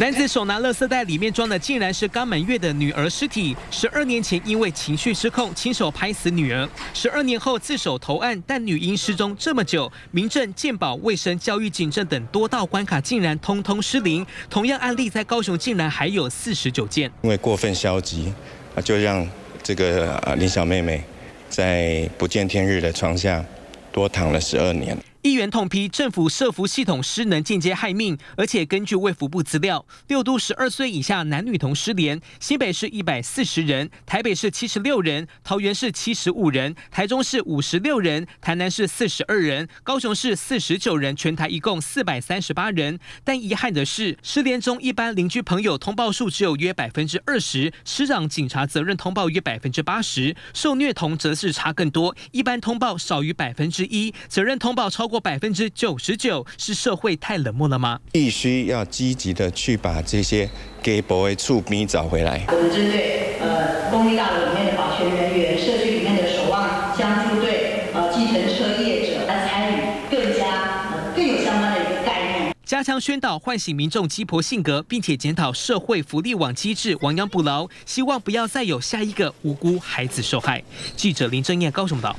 男子手拿垃圾袋，里面装的竟然是刚满月的女儿尸体。十二年前因为情绪失控，亲手拍死女儿。十二年后自首投案，但女婴失踪这么久，民政、健保、卫生、教育、警政等多道关卡竟然通通失灵。同样案例在高雄竟然还有四十九件。因为过分消极啊，就让这个林小妹妹在不见天日的床下多躺了十二年。议员痛批政府设服系统失能，间接害命。而且根据卫福部资料，六都十二岁以下男女童失联，新北市一百四十人，台北市七十六人，桃园市七十五人，台中市五十六人，台南市四十二人，高雄市四十九人，全台一共四百三十八人。但遗憾的是，失联中一般邻居朋友通报数只有约百分之二十，师长警察责任通报约百分之八十，受虐童则是差更多，一般通报少于百分之一，责任通报超。过百分之九十九是社会太冷漠了吗？必须要积极的去把这些 gay boy 处兵找回来。我们针对呃公立大楼里面的保全人员、社区里面的守望相助队、呃计程车业者来参与，更加更有相关的一个概念，加强宣导，唤醒民众鸡婆性格，并且检讨社会福利网机制，亡羊补牢，希望不要再有下一个无辜孩子受害。记者林正燕高雄报。